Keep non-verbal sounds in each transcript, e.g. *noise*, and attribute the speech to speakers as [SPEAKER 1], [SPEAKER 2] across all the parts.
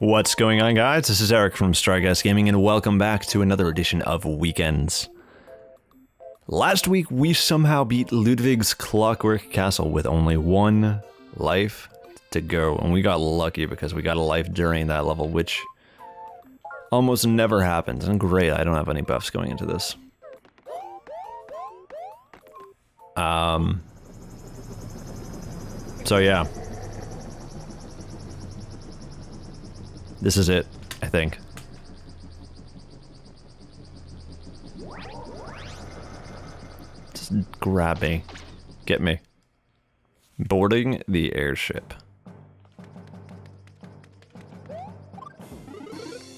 [SPEAKER 1] What's going on guys? This is Eric from Strigas Gaming and welcome back to another edition of Wiikends. Last week we somehow beat Ludwig's Clockwork Castle with only one life to go and we got lucky because we got a life during that level which almost never happens and great I don't have any buffs going into this. Um, so yeah. This is it, I think. Just grab me. Get me. Boarding the airship.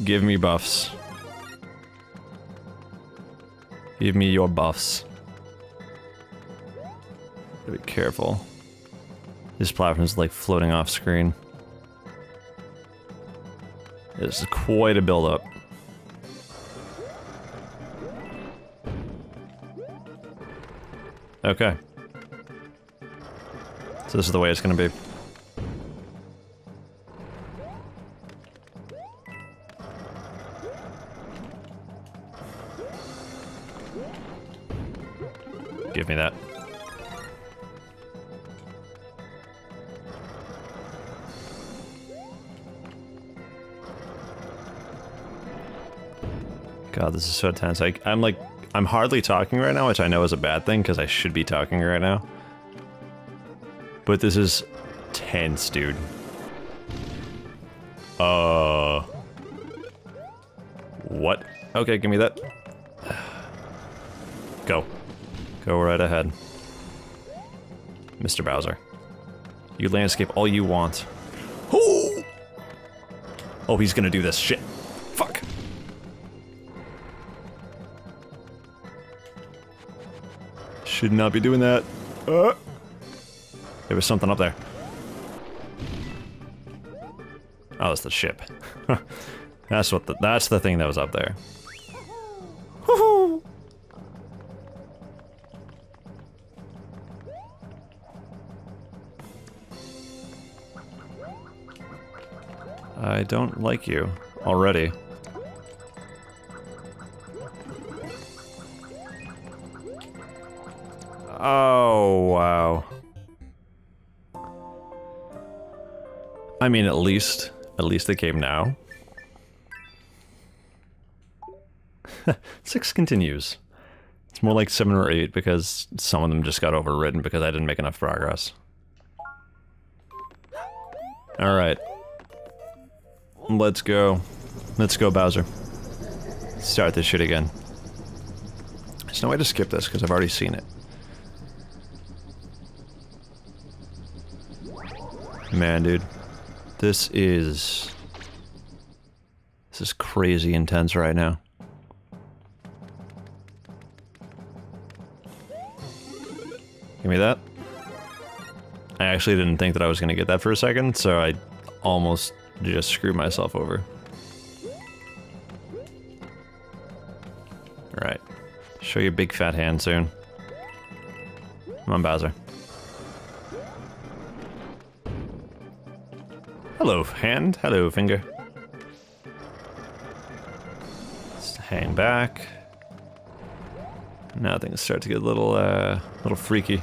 [SPEAKER 1] Give me buffs. Give me your buffs. Be careful. This platform's like floating off screen. This is quite a build-up. Okay. So this is the way it's gonna be. Give me that. God, this is so tense. I, I'm like, I'm hardly talking right now, which I know is a bad thing because I should be talking right now. But this is tense, dude. Uh. What? Okay, give me that. *sighs* Go. Go right ahead. Mr. Bowser. You landscape all you want. Oh! Oh, he's gonna do this. Shit. Should not be doing that. Uh. There was something up there. Oh, that's the ship. *laughs* that's what the, that's the thing that was up there. I don't like you already. Oh, wow. I mean, at least, at least they came now. *laughs* Six continues. It's more like seven or eight because some of them just got overridden because I didn't make enough progress. Alright. Let's go. Let's go, Bowser. Start this shit again. There's no way to skip this because I've already seen it. Man, dude. This is... This is crazy intense right now. Give me that. I actually didn't think that I was going to get that for a second, so I almost just screwed myself over. Alright. Show your big fat hand soon. Come on, Bowser. Hello, hand. Hello, finger. Just hang back. Now things start to get a little, uh, little freaky.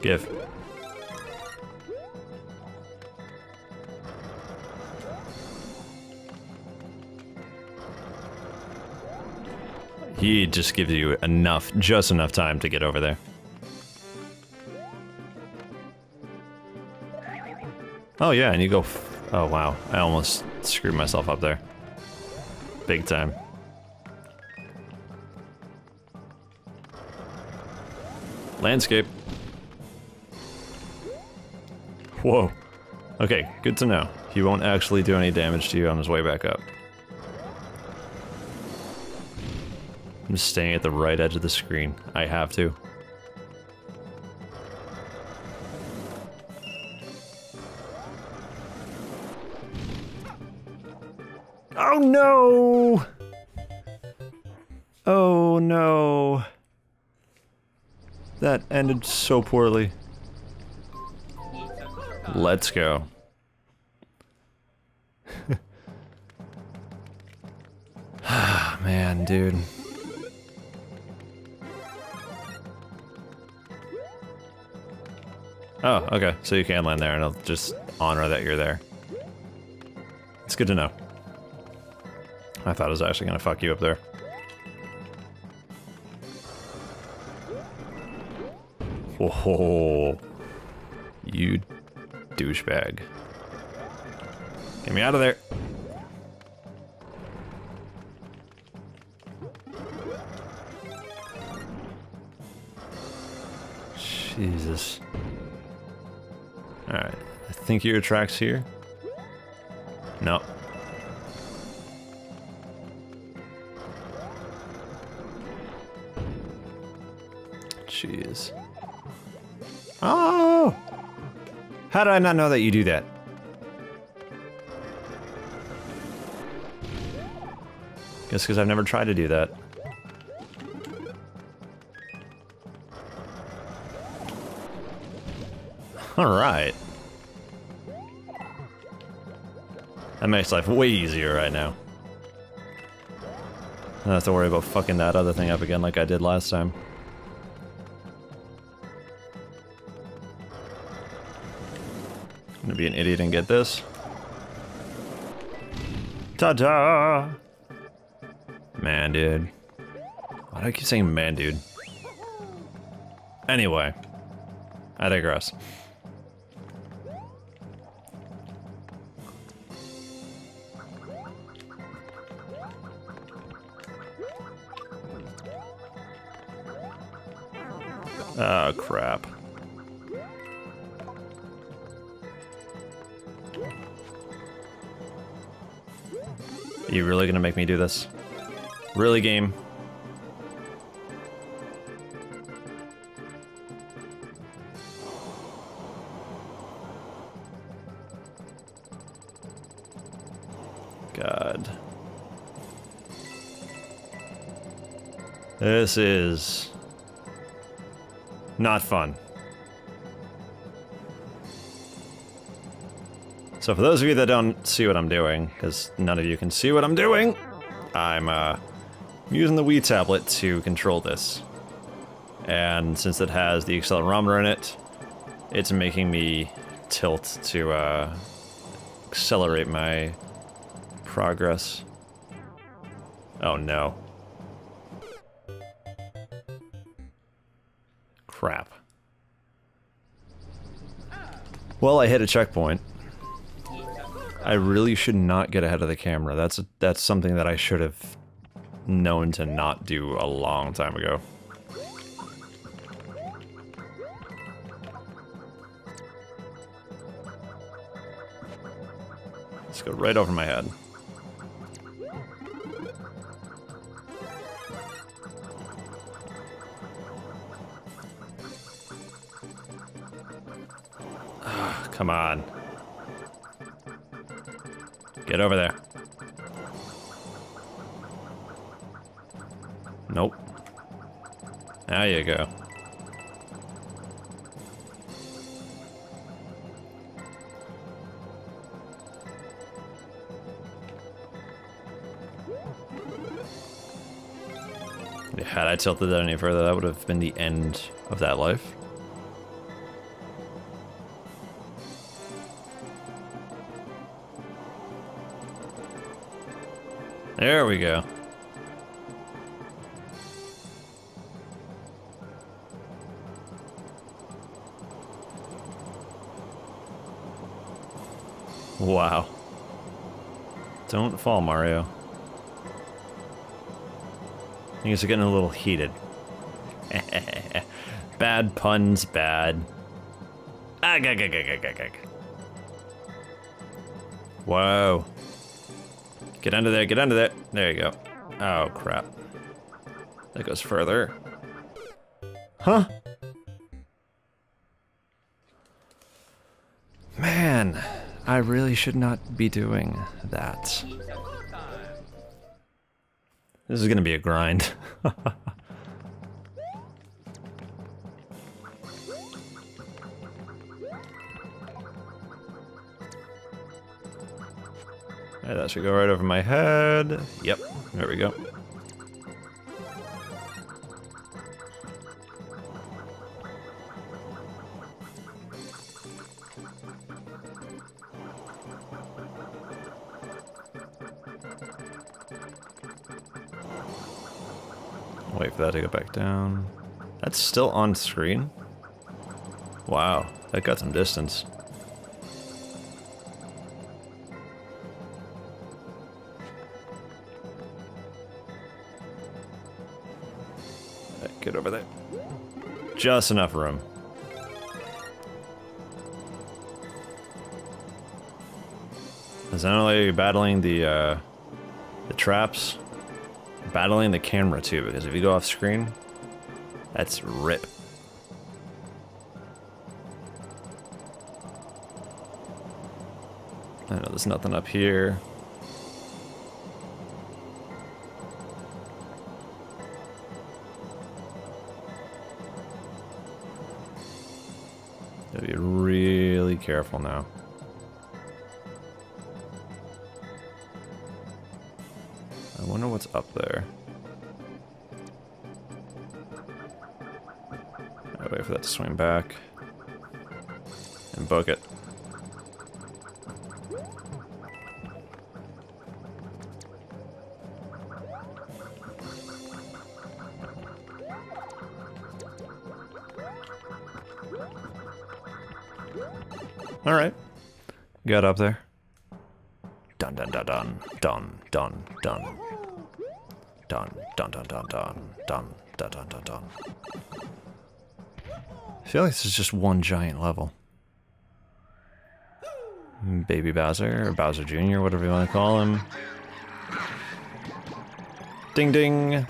[SPEAKER 1] Give. He just gives you enough, just enough time to get over there. Oh yeah, and you go... oh wow, I almost screwed myself up there. Big time. Landscape. Whoa. Okay, good to know. He won't actually do any damage to you on his way back up. I'm staying at the right edge of the screen. I have to. No! Oh no. That ended so poorly. Let's go. *sighs* Ah, man, dude. Oh, okay. So you can land there and I'll just honor that you're there. It's good to know. I thought it was actually gonna fuck you up there. Whoa. You douchebag. Get me out of there. Jesus. Alright. I think your tracks here. No. Jeez. Oh! How did I not know that you do that? Guess because I've never tried to do that. Alright. That makes life way easier right now. I don't have to worry about fucking that other thing up again like I did last time. Gonna be an idiot and get this. Ta-da! Man, dude. Why do I keep saying man, dude? Anyway. I digress. Oh, crap. You really gonna make me do this? Really, game? God. This is not fun. So for those of you that don't see what I'm doing, because none of you can see what I'm doing, I'm uh, using the Wii tablet to control this. And since it has the accelerometer in it, it's making me tilt to uh, accelerate my progress. Oh no. Crap. Well, I hit a checkpoint. I really should not get ahead of the camera. That's that's something that I should have known to not do a long time ago. Let's go right over my head. Ah, come on. Get over there. Nope. There you go. Had I tilted that any further, that would have been the end of that life. There we go. Wow. Don't fall, Mario. Things are getting a little heated. *laughs* bad puns, bad. Ah, gag, gag, gag, gag, gag. Whoa. Get under there, get under there. There you go. Oh, crap. That goes further. Huh? Man, I really should not be doing that. This is gonna be a grind. *laughs* Hey, that should go right over my head. Yep, there we go. Wait for that to go back down. That's still on screen? Wow, that got some distance. Just enough room. Is not only battling the uh, the traps, battling the camera too, because if you go off screen, that's rip. I know there's nothing up here. Careful now. I wonder what's up there. I'll wait for that to swing back. And book it. Alright. Got up there. Dun dun dun dun dun dun dun. Dun dun dun dun dun dun dun dun dun dun. I feel like this is just one giant level. Baby Bowser, or Bowser Jr., whatever you want to call him. Ding ding!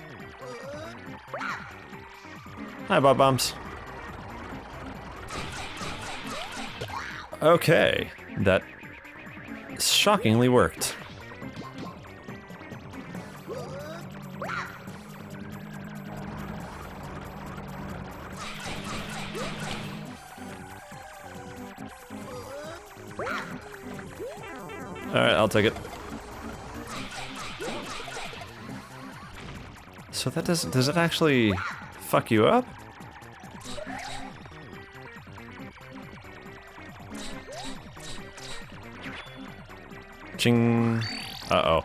[SPEAKER 1] Hi, Bob-ombs. Okay, that shockingly worked. Alright, I'll take it. So that does does it actually fuck you up? Ching. Uh-oh.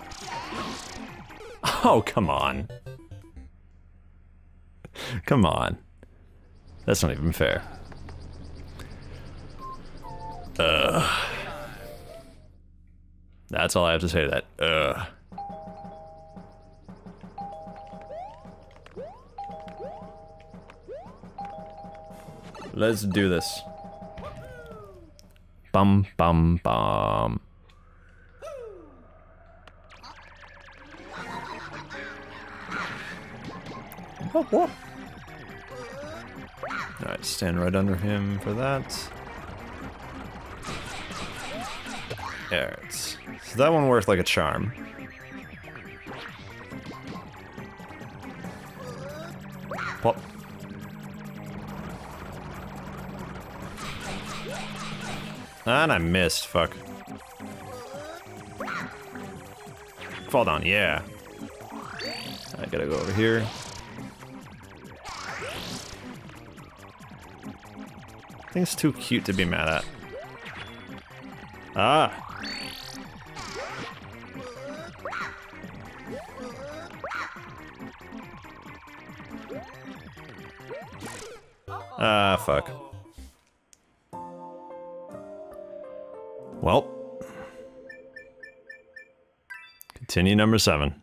[SPEAKER 1] Oh, come on. Come on. That's not even fair. Ugh. That's all I have to say to that. Ugh. Let's do this. Bum bum bum. Oh. Alright, stand right under him for that. Alright. So that one worked like a charm. Pop. And I missed, fuck. Fall down, yeah. I gotta go over here. I think it's too cute to be mad at. Ah! Ah, fuck. Continue number seven.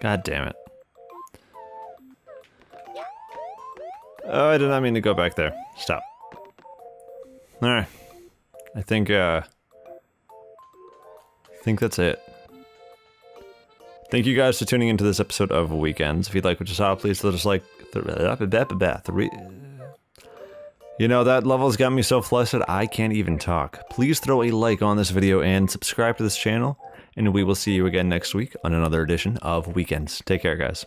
[SPEAKER 1] God damn it. Oh, I did not mean to go back there. Stop. Alright. I think, uh... I think that's it. Thank you guys for tuning into this episode of Wiikends. If you like what you saw, please let us like... Uh, you know, that level's got me so flustered I can't even talk. Please throw a like on this video and subscribe to this channel, and we will see you again next week on another edition of Wiikends. Take care, guys.